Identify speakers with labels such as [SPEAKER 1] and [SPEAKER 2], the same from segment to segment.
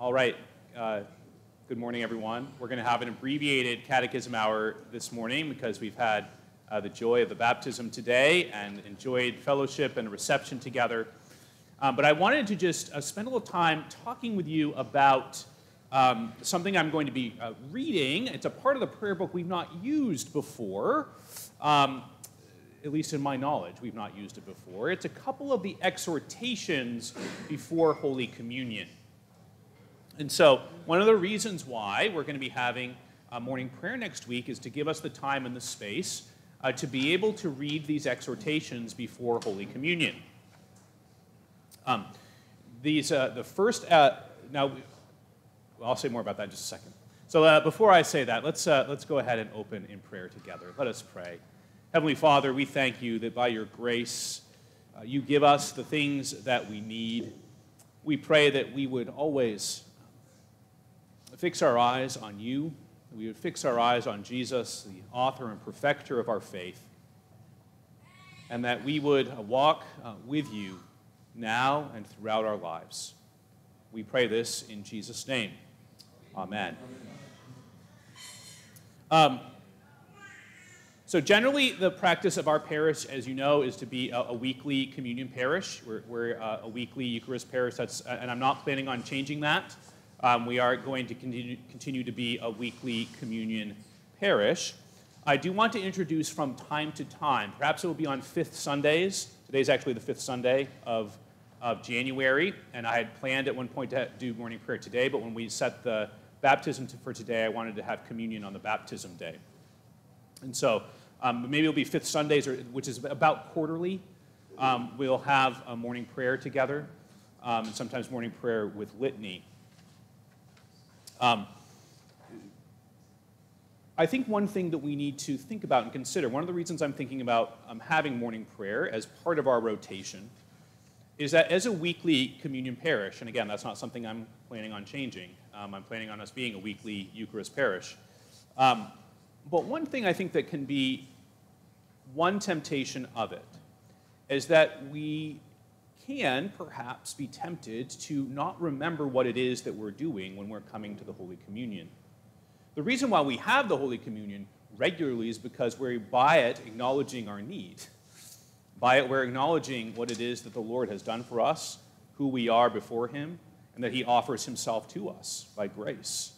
[SPEAKER 1] All right. Uh, good morning, everyone. We're going to have an abbreviated catechism hour this morning because we've had uh, the joy of the baptism today and enjoyed fellowship and reception together. Um, but I wanted to just uh, spend a little time talking with you about um, something I'm going to be uh, reading. It's a part of the prayer book we've not used before. Um, at least in my knowledge, we've not used it before. It's a couple of the exhortations before Holy Communion. And so, one of the reasons why we're going to be having a morning prayer next week is to give us the time and the space uh, to be able to read these exhortations before Holy Communion. Um, these, uh, the first, uh, now, I'll say more about that in just a second. So, uh, before I say that, let's, uh, let's go ahead and open in prayer together. Let us pray. Heavenly Father, we thank you that by your grace, uh, you give us the things that we need. We pray that we would always fix our eyes on you, we would fix our eyes on Jesus, the author and perfecter of our faith, and that we would uh, walk uh, with you now and throughout our lives. We pray this in Jesus' name. Amen. Um, so generally, the practice of our parish, as you know, is to be a, a weekly communion parish. We're, we're uh, a weekly Eucharist parish, That's, and I'm not planning on changing that. Um, we are going to continue, continue to be a weekly communion parish. I do want to introduce from time to time, perhaps it will be on fifth Sundays. Today's actually the fifth Sunday of, of January, and I had planned at one point to do morning prayer today, but when we set the baptism to, for today, I wanted to have communion on the baptism day. And so um, maybe it'll be fifth Sundays, or, which is about quarterly. Um, we'll have a morning prayer together, um, and sometimes morning prayer with litany. Um, I think one thing that we need to think about and consider, one of the reasons I'm thinking about um, having morning prayer as part of our rotation, is that as a weekly communion parish, and again, that's not something I'm planning on changing, um, I'm planning on us being a weekly Eucharist parish. Um, but one thing I think that can be one temptation of it is that we can perhaps be tempted to not remember what it is that we're doing when we're coming to the Holy Communion. The reason why we have the Holy Communion regularly is because we're by it acknowledging our need. By it, we're acknowledging what it is that the Lord has done for us, who we are before Him, and that He offers Himself to us by grace.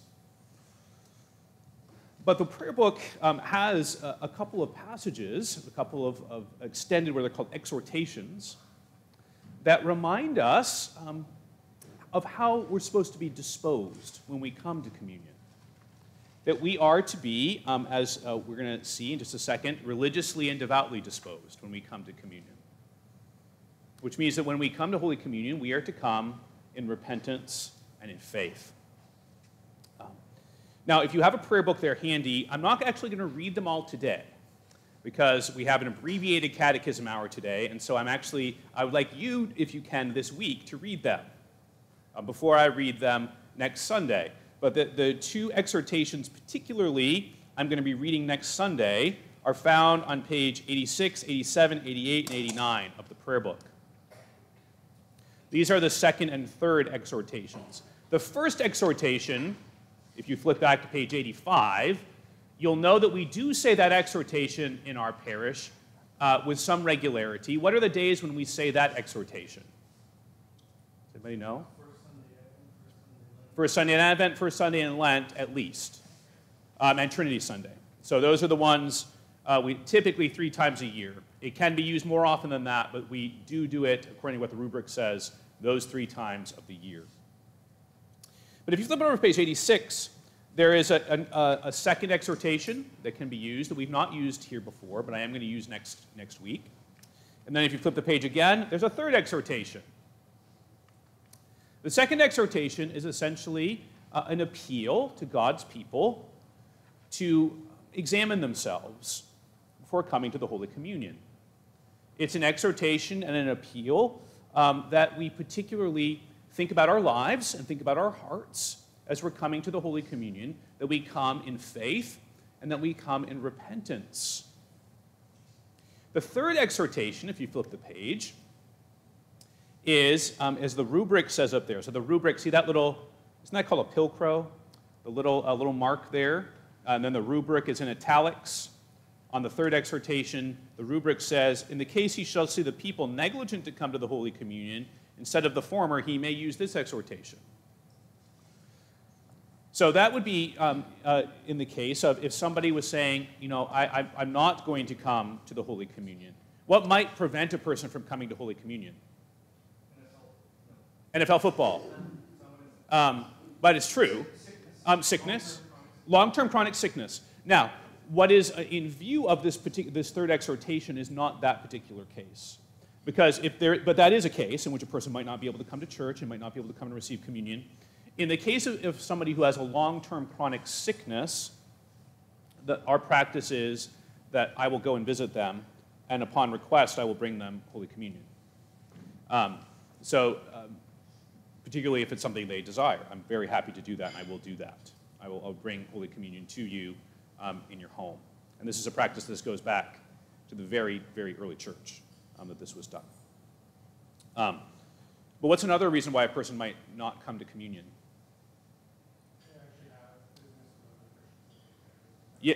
[SPEAKER 1] But the prayer book um, has a, a, couple of passages, a couple of, of, extended, what they're called exhortations, that remind us um, of how we're supposed to be disposed when we come to communion. That we are to be, um, as uh, we're going to see in just a second, religiously and devoutly disposed when we come to communion. Which means that when we come to Holy Communion, we are to come in repentance and in faith. Now, if you have a prayer book there handy, I'm not actually going to read them all today because we have an abbreviated catechism hour today, and so I'm actually, I would like you, if you can, this week to read them uh, before I read them next Sunday. But the, the two exhortations, particularly, I'm going to be reading next Sunday, are found on page 86, 87, 88, and 89 of the prayer book. These are the second and third exhortations. The first exhortation if you flip back to page 85, you'll know that we do say that exhortation in our parish uh, with some regularity. What are the days when we say that exhortation? Does anybody know? First Sunday in Advent, first Sunday in Lent, at least, um, and Trinity Sunday. So those are the ones uh, we typically three times a year. It can be used more often than that, but we do do it according to what the rubric says, those three times of the year. But if you flip over to page 86, there is a, a, a, second exhortation that can be used that we've not used here before, but I am going to use next, next week. And then if you flip the page again, there's a third exhortation. The second exhortation is essentially uh, an appeal to God's people to examine themselves before coming to the Holy Communion. It's an exhortation and an appeal um, that we particularly think about our lives and think about our hearts as we're coming to the Holy Communion, that we come in faith and that we come in repentance. The third exhortation, if you flip the page, is, um, as the rubric says up there. So the rubric, see that little Isn't that called a pilcrow? The little, a little mark there. And then the rubric is in italics. On the third exhortation, the rubric says, In the case he shall see the people negligent to come to the Holy Communion, instead of the former, he may use this exhortation. So that would be um, uh, in the case of if somebody was saying, you know, I, am not going to come to the Holy Communion. What might prevent a person from coming to Holy Communion? NFL football. Um, but it's true. Um, sickness, long-term chronic sickness. Now, what is uh, in view of this, particular, this third exhortation is not that particular case. Because if there, but that is a case in which a person might not be able to come to church and might not be able to come and receive communion. In the case of, somebody who has a long-term chronic sickness, the, our practice is that I will go and visit them, and upon request, I will bring them Holy Communion. Um, so, um, particularly if it's something they desire, I'm very happy to do that, and I will do that. I will I'll bring Holy Communion to you um, in your home. And this is a practice that goes back to the very, very early church um, that this was done. Um, but what's another reason why a person might not come to communion? Yeah,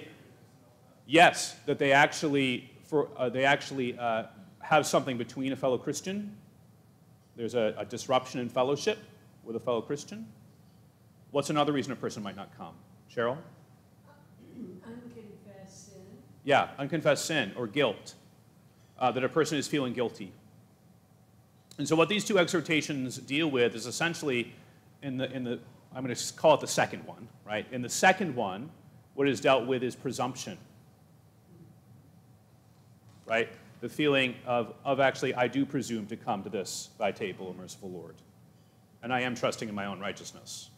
[SPEAKER 1] yes, that they actually, for, uh, they actually uh, have something between a fellow Christian. There's a, a disruption in fellowship with a fellow Christian. What's another reason a person might not come? Cheryl?
[SPEAKER 2] Unconfessed sin.
[SPEAKER 1] Yeah, unconfessed sin or guilt, uh, that a person is feeling guilty. And so, what these two exhortations deal with is essentially in the, in the I'm going to call it the second one, right? In the second one, what is dealt with is presumption. Right? The feeling of, of actually, I do presume to come to this, thy table, O merciful Lord. And I am trusting in my own righteousness.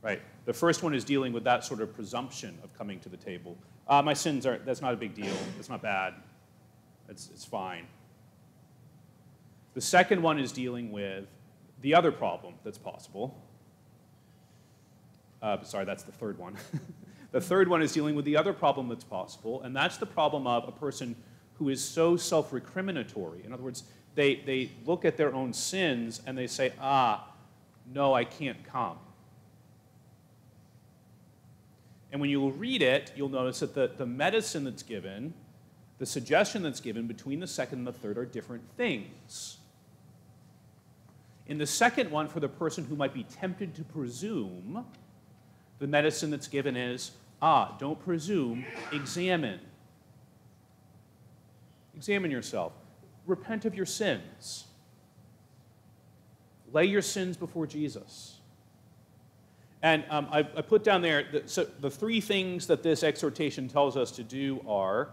[SPEAKER 1] Right? The first one is dealing with that sort of presumption of coming to the table. Uh, my sins are, that's not a big deal. It's not bad. It's, it's fine. The second one is dealing with the other problem that's possible, uh, sorry, that's the third one. the third one is dealing with the other problem that's possible, and that's the problem of a person who is so self recriminatory. In other words, they, they look at their own sins and they say, ah, no, I can't come. And when you read it, you'll notice that the, the medicine that's given, the suggestion that's given between the second and the third are different things. In the second one, for the person who might be tempted to presume, the medicine that's given is ah, don't presume, examine. Examine yourself. Repent of your sins. Lay your sins before Jesus. And um, I, I, put down there the, so the three things that this exhortation tells us to do are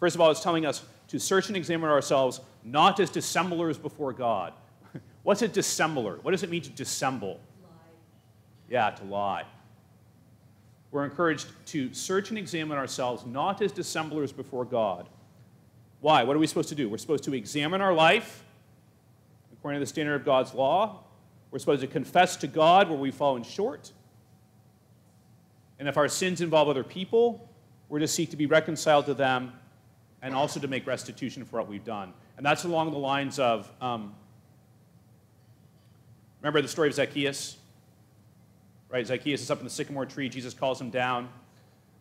[SPEAKER 1] first of all, it's telling us to search and examine ourselves not as dissemblers before God. What's a dissembler? What does it mean to dissemble?
[SPEAKER 2] Lie.
[SPEAKER 1] Yeah, to lie. We're encouraged to search and examine ourselves not as dissemblers before God. Why? What are we supposed to do? We're supposed to examine our life according to the standard of God's law. We're supposed to confess to God where we've fallen short. And if our sins involve other people, we're to seek to be reconciled to them and also to make restitution for what we've done. And that's along the lines of um, remember the story of Zacchaeus? Right? Zacchaeus is up in the sycamore tree. Jesus calls him down.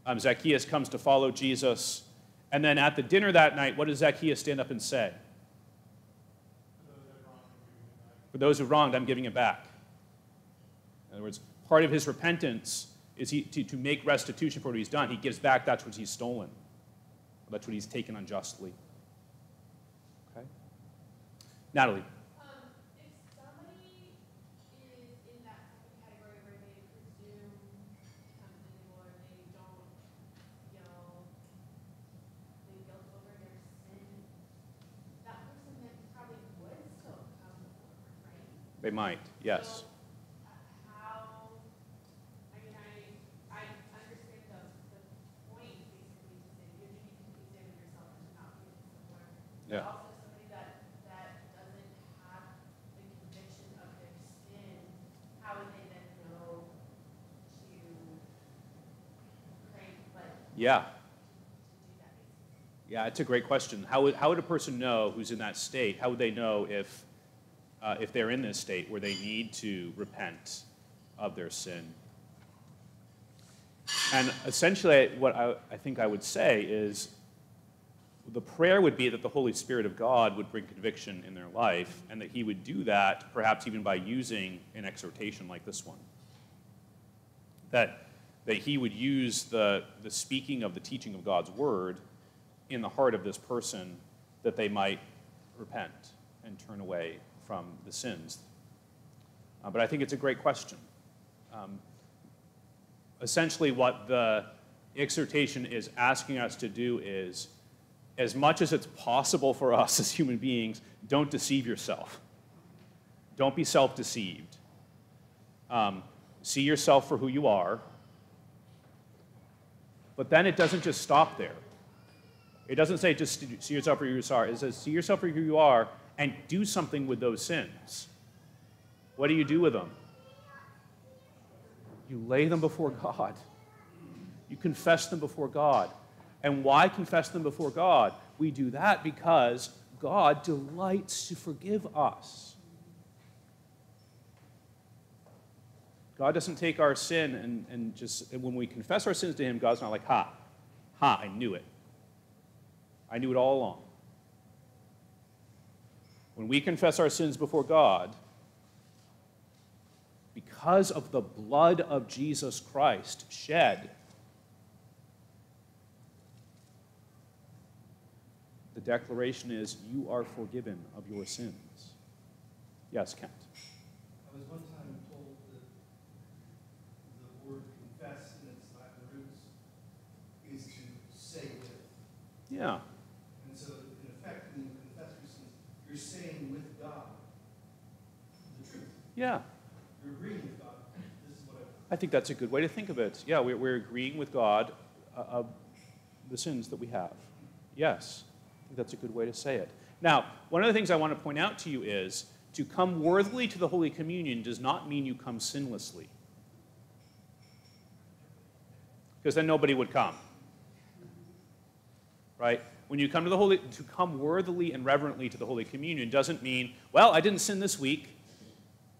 [SPEAKER 1] Um, Zacchaeus comes to follow Jesus. And then at the dinner that night, what does Zacchaeus stand up and say? For those who wronged, I'm giving it back. In other words, part of his repentance is he, to, to make restitution for what he's done. He gives back that's what he's stolen. That's what he's taken unjustly. Okay? Natalie. They might, yes.
[SPEAKER 3] Yeah. also somebody that, that doesn't have the conviction of their sin, how would they then know to pray,
[SPEAKER 1] Yeah.
[SPEAKER 3] to do that?
[SPEAKER 1] Yeah, it's a great question. How would, how would a person know who's in that state? How would they know if uh, if they're in this state where they need to repent of their sin. And essentially, what I, I think I would say is the prayer would be that the Holy Spirit of God would bring conviction in their life, and that He would do that perhaps even by using an exhortation like this one. That, that He would use the, the speaking of the teaching of God's Word in the heart of this person that they might repent and turn away from the sins. Uh, but I think it's a great question. Um, essentially, what the exhortation is asking us to do is as much as it's possible for us as human beings, don't deceive yourself. Don't be self deceived. Um, see yourself for who you are. But then it doesn't just stop there. It doesn't say just see yourself for who you are. It says see yourself for who you are and do something with those sins. What do you do with them? You lay them before God. You confess them before God. And why confess them before God? We do that because God delights to forgive us. God doesn't take our sin and, and just, and when we confess our sins to Him, God's not like, ha, ha, I knew it. I knew it all along. When we confess our sins before God, because of the blood of Jesus Christ shed the declaration is, You are forgiven of your sins. Yes, Kent.
[SPEAKER 2] I was one time told that the word confess in its Latin roots is to say with.
[SPEAKER 1] Yeah.
[SPEAKER 2] And so, in effect, when you confess your sins, you're saying with God the truth.
[SPEAKER 1] Yeah.
[SPEAKER 2] You're agreeing with God. This is what
[SPEAKER 1] I
[SPEAKER 2] I.
[SPEAKER 1] think that's a good way to think of it. Yeah, we're, we're agreeing with God uh, of the sins that we have. Yes, I think that's a good way to say it. Now, one of the things I want to point out to you is to come worthily to the Holy Communion does not mean you come sinlessly. Because then nobody would come. Right? When you come to the Holy, to come worthily and reverently to the Holy Communion doesn't mean, well, I didn't sin this week.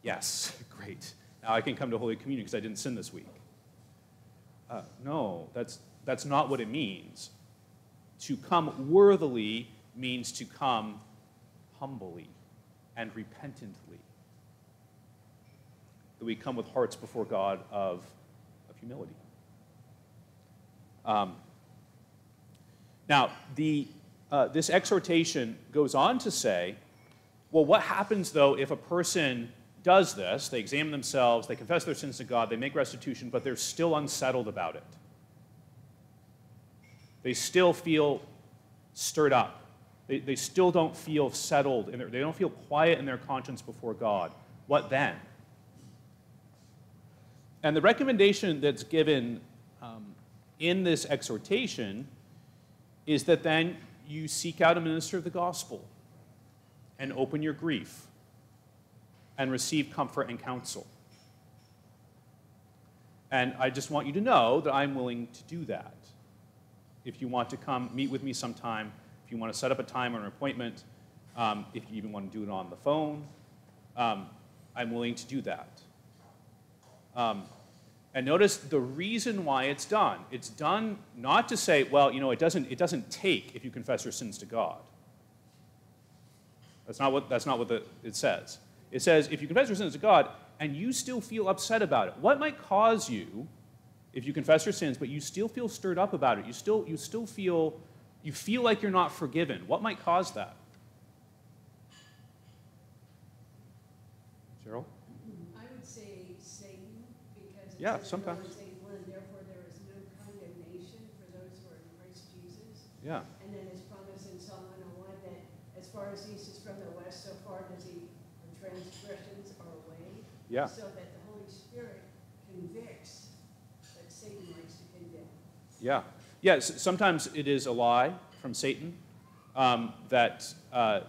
[SPEAKER 1] Yes, great. Now I can come to Holy Communion because I didn't sin this week. Uh, no, that's, that's not what it means. To come worthily means to come humbly and repentantly. That we come with hearts before God of, of humility. Um, now, the, uh, this exhortation goes on to say, well, what happens though if a person does this? They examine themselves, they confess their sins to God, they make restitution, but they're still unsettled about it. They still feel stirred up. They, they still don't feel settled, in their, they don't feel quiet in their conscience before God. What then? And the recommendation that's given um, in this exhortation is that then you seek out a minister of the gospel and open your grief and receive comfort and counsel. And I just want you to know that I'm willing to do that. If you want to come meet with me sometime, if you want to set up a time or an appointment, um, if you even want to do it on the phone, um, I'm willing to do that. Um, and notice the reason why it's done. It's done not to say, well, you know, it doesn't, it doesn't take if you confess your sins to God. That's not what, that's not what the, it says. It says, if you confess your sins to God and you still feel upset about it, what might cause you, if you confess your sins, but you still feel stirred up about it, you still, you still feel, you feel like you're not forgiven, what might cause that? Cheryl?
[SPEAKER 4] I would say Satan, because
[SPEAKER 1] Yeah, sometimes.
[SPEAKER 4] One, therefore there is no condemnation for those who are in Christ Jesus.
[SPEAKER 1] Yeah.
[SPEAKER 4] And then his promise in Psalm one oh one that as far as east is from the west, so far does he, transgressions are away.
[SPEAKER 1] Yeah.
[SPEAKER 4] So that the Holy Spirit convicts, that Satan likes to condemn.
[SPEAKER 1] Yeah. Yes, sometimes it is a lie from Satan um, that, uh,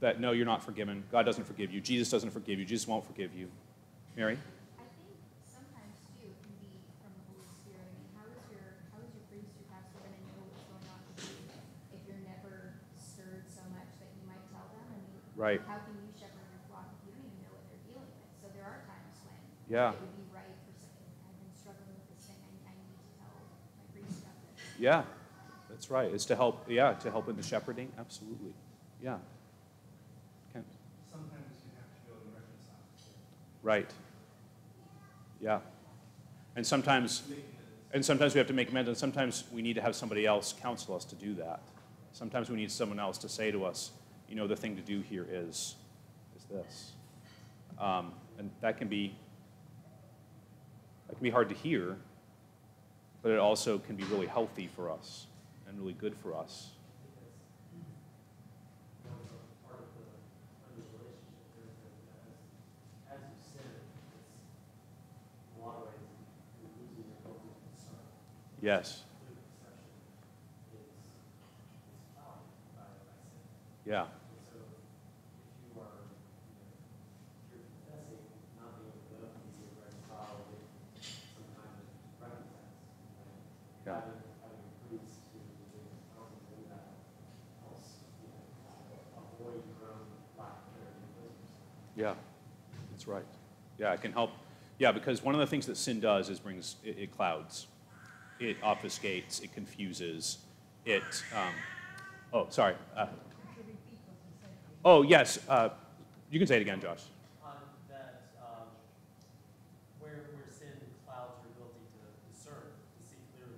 [SPEAKER 1] that no, you're not forgiven. God doesn't forgive you. Jesus doesn't forgive you. Jesus won't forgive you. Mary?
[SPEAKER 5] I think sometimes too it can be from the Holy Spirit. I mean, how is your how is your priest, your pastor going to know what's going on with you if you're never stirred so much that you might tell them? I mean,
[SPEAKER 1] Right.
[SPEAKER 5] how can you shepherd
[SPEAKER 1] Yeah.
[SPEAKER 5] It would be right for, some- I've been struggling with this thing, I, I need to tell my priest about this.
[SPEAKER 1] Yeah, that's right. It's to help, yeah, to help in the shepherding, absolutely. Yeah. Kent?
[SPEAKER 2] Sometimes you have to go and reconcile.
[SPEAKER 1] Right. Yeah. And sometimes, and sometimes we have to make amends, and sometimes we need to have somebody else counsel us to do that. Sometimes we need someone else to say to us, you know, the thing to do here is, is this. Um, and that can be, that can be hard to hear, but it also can be really healthy for us and really good for us.
[SPEAKER 6] Yes. of the, of the relationship there is that as, as you sin, it's, in a lot of ways, you're losing your ability to discern.
[SPEAKER 1] Yes.
[SPEAKER 6] Clear perception is, is clouded by, by sin.
[SPEAKER 1] Yeah.
[SPEAKER 6] And so if you are, you know, if you're confessing, not being able to go and be reconciled with some kind of recompense, right?
[SPEAKER 1] Yeah.
[SPEAKER 6] Having, having a priest who is counsel in that helps, you know, avoid your own lack of clarity and wisdom.
[SPEAKER 1] Yeah, that's right. Yeah, it can help. Yeah, because one of the things that sin does is brings it, it clouds, it obfuscates, it confuses, it. Um, oh, sorry. Uh, oh, yes. Uh, you can say it again, Josh.
[SPEAKER 6] on that um, where, where sin clouds your ability to discern, to see clearly,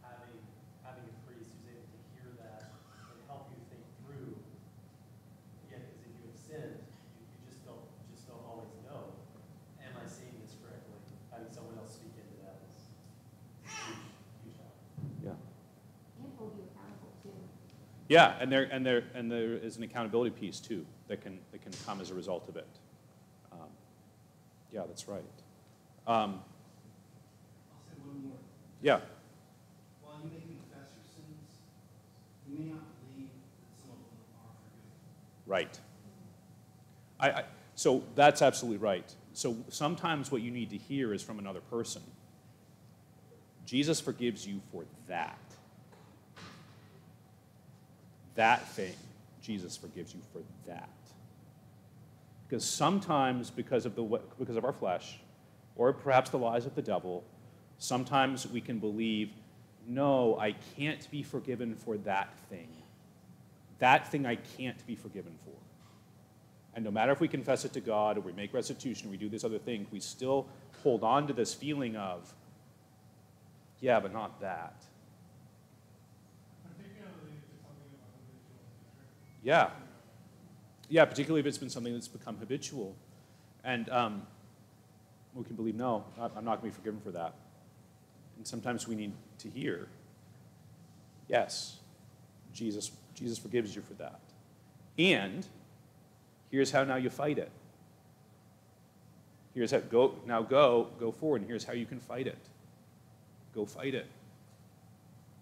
[SPEAKER 6] having, having a priest who's able to hear that and help you think through. Again, because if you have sinned, you, you just don't, you just don't always know, am I seeing this correctly? Having someone else speak into that is huge, huge help.
[SPEAKER 1] Yeah.
[SPEAKER 5] And hold you accountable too.
[SPEAKER 1] Yeah, and there and there and there is an accountability piece too that can that can come as a result of it. Um, yeah, that's right. Um,
[SPEAKER 2] I'll say one more.
[SPEAKER 1] yeah.
[SPEAKER 2] While you may confess your sins, you may not believe that some of them are forgiven.
[SPEAKER 1] Right. I, I, so that's absolutely right. So sometimes what you need to hear is from another person. Jesus forgives you for that. That thing, Jesus forgives you for that. Because sometimes, because of, the, because of our flesh, or perhaps the lies of the devil, sometimes we can believe, no, I can't be forgiven for that thing. That thing I can't be forgiven for. And no matter if we confess it to God or we make restitution or we do this other thing, we still hold on to this feeling of, yeah, but not that.
[SPEAKER 7] Particularly if it's something about habitual
[SPEAKER 1] Yeah. Yeah, particularly if it's been something that's become habitual. And um, we can believe, no, I'm not going to be forgiven for that. And sometimes we need to hear, yes, Jesus, Jesus forgives you for that. And here's how now you fight it. Here's how, go, now go, go forward, and here's how you can fight it. Go fight it.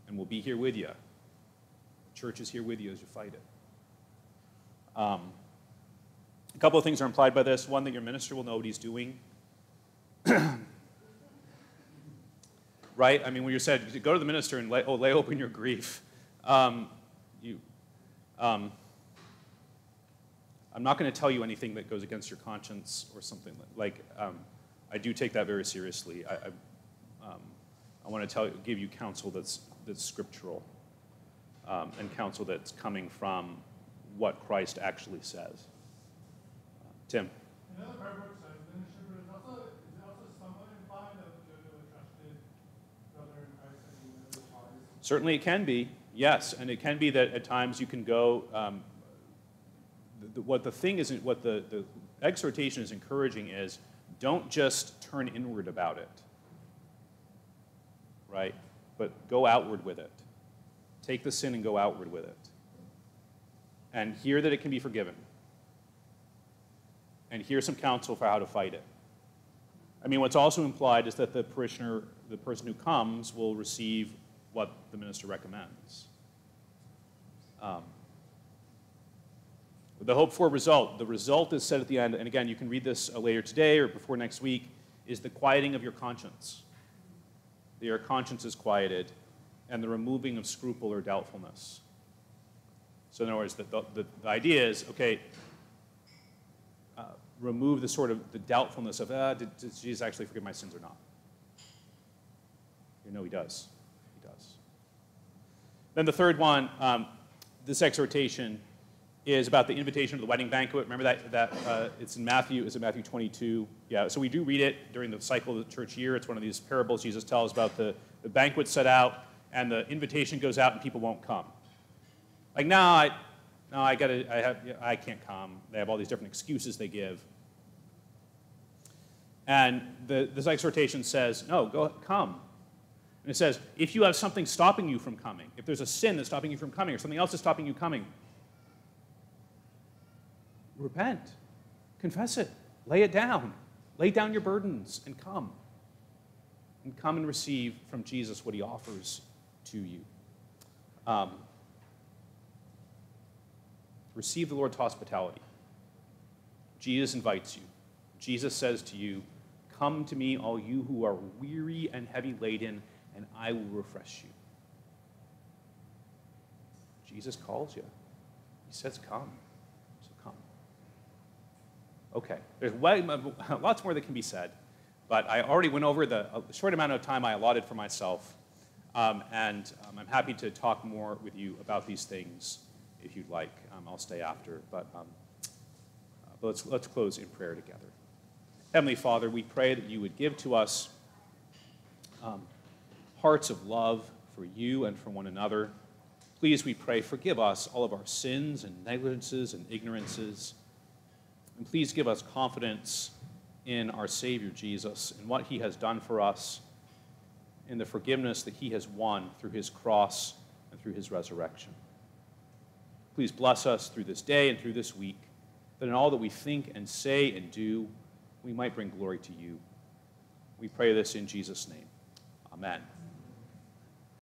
[SPEAKER 1] And we'll be here with you. The Church is here with you as you fight it. Um, a couple of things are implied by this. One, that your minister will know what he's doing. right? I mean, when you said, go to the minister and lay, oh, lay open your grief, um, you, um, I'm not going to tell you anything that goes against your conscience or something like. Um, I do take that very seriously. I, I, um, I want to tell, give you counsel that's that's scriptural um, and counsel that's coming from what Christ actually says. Tim.
[SPEAKER 7] Another part of says minister, but it's also, it's also somewhat implied of go to a trusted brother in Christ that you know is wise.
[SPEAKER 1] Certainly, it can be, yes, and it can be that at times you can go. Um, the, the, what the thing is, what the, the exhortation is encouraging is don't just turn inward about it, right? But go outward with it. Take the sin and go outward with it. And hear that it can be forgiven. And hear some counsel for how to fight it. I mean, what's also implied is that the parishioner, the person who comes, will receive what the minister recommends. Um, the hope for result, the result is said at the end, and again, you can read this uh, later today or before next week, is the quieting of your conscience. Your conscience is quieted, and the removing of scruple or doubtfulness. So, in other words, the, the, the idea is okay, uh, remove the sort of the doubtfulness of, uh, did, did Jesus actually forgive my sins or not? You know he does. He does. Then the third one, um, this exhortation is about the invitation to the wedding banquet. Remember that, that uh, it's in Matthew, is it Matthew 22? Yeah, so we do read it during the cycle of the church year. It's one of these parables Jesus tells about the, the banquet set out and the invitation goes out and people won't come. Like, no, I, no, I gotta, I have, I can't come. They have all these different excuses they give. And the, this exhortation says, no, go, come. And it says, if you have something stopping you from coming, if there's a sin that's stopping you from coming, or something else is stopping you coming, repent, confess it, lay it down, lay down your burdens, and come. And come and receive from Jesus what he offers to you. Um, receive the Lord's hospitality. Jesus invites you. Jesus says to you, Come to me, all you who are weary and heavy laden, and I will refresh you. Jesus calls you. He says, Come. So come. Okay, there's way, lots more that can be said, but I already went over the short amount of time I allotted for myself, um, and um, I'm happy to talk more with you about these things if you'd like. Um, I'll stay after, but, uh, but let's, let's close in prayer together. Heavenly Father, we pray that you would give to us um, hearts of love for you and for one another. Please, we pray, forgive us all of our sins and negligences and ignorances. And please give us confidence in our Savior Jesus and what he has done for us, in the forgiveness that he has won through his cross and through his resurrection. Please bless us through this day and through this week, that in all that we think and say and do, we might bring glory to you. We pray this in Jesus' name. Amen.